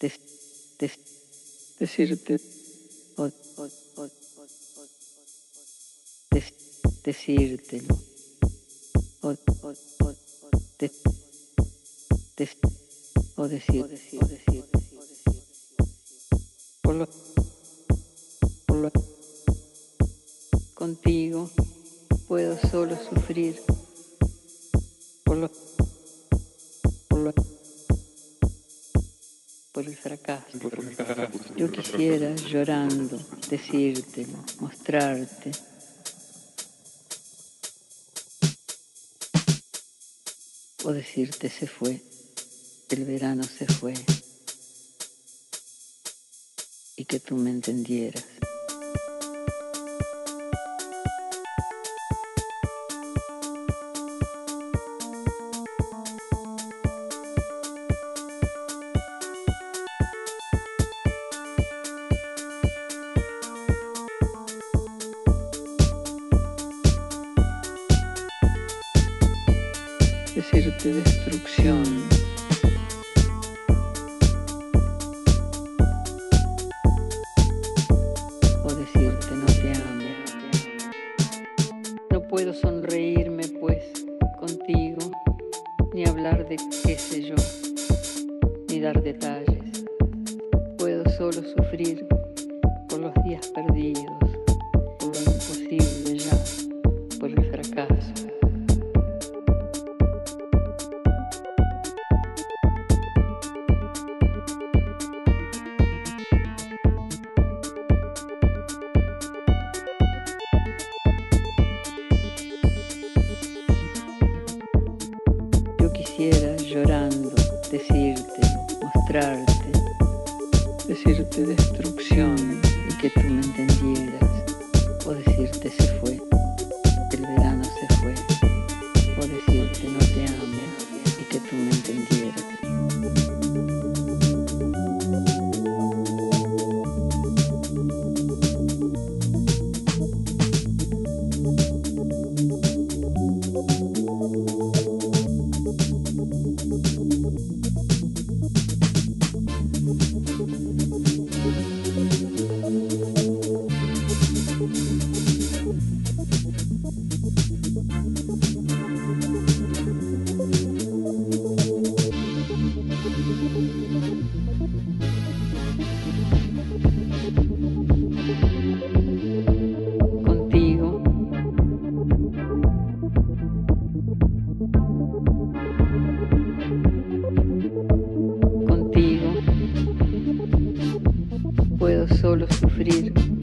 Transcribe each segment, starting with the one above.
decirte, decírtelo, o, o decir, por lo, por lo, contigo puedo solo sufrir, por lo, por lo, por el fracaso. Yo quisiera llorando decírtelo, mostrarte. O decirte se fue, el verano se fue y que tú me entendieras. Destrucción. O decirte no te amo. No puedo sonreírme pues contigo, ni hablar de qué sé yo, ni dar detalles. Puedo solo sufrir mostrarte, decirte destrucción solo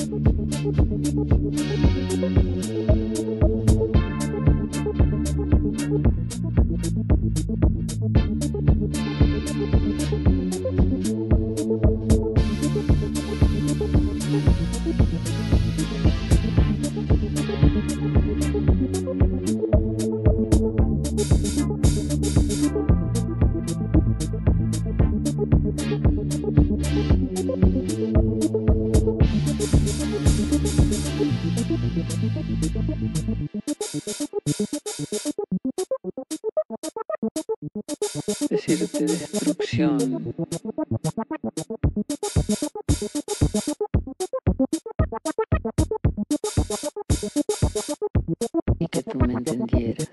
Decirte destrucción. Y que tú me entendieras.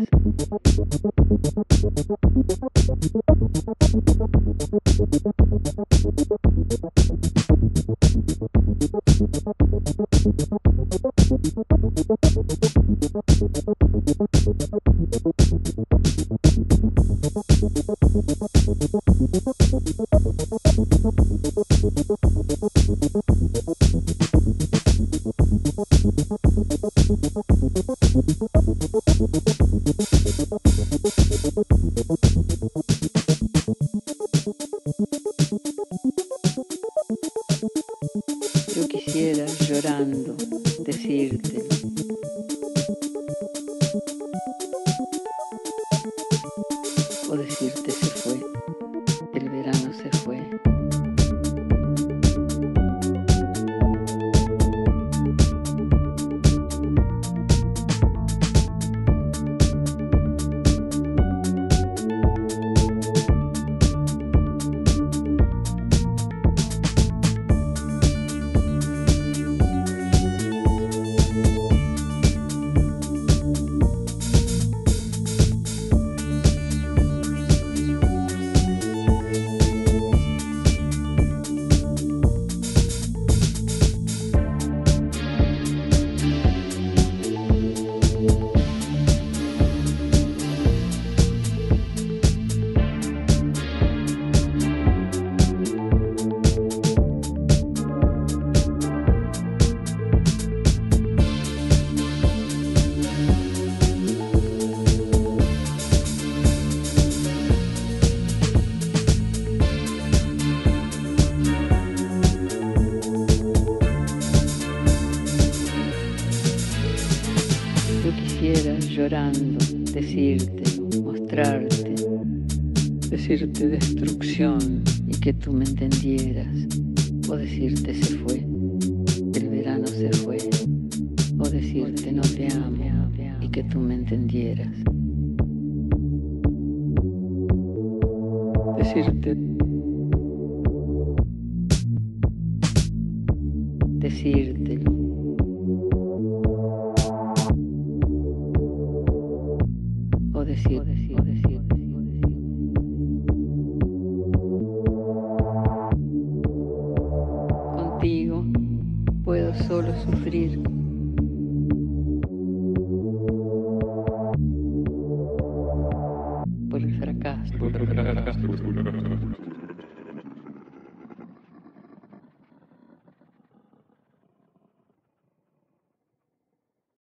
Llorando, decirte, mostrarte, decirte destrucción y que tú me entendieras, o decirte se fue, el verano se fue, o decirte no te amo y que tú me entendieras. Decirte decírtelo. Decir. Contigo puedo solo sufrir. Por el fracaso.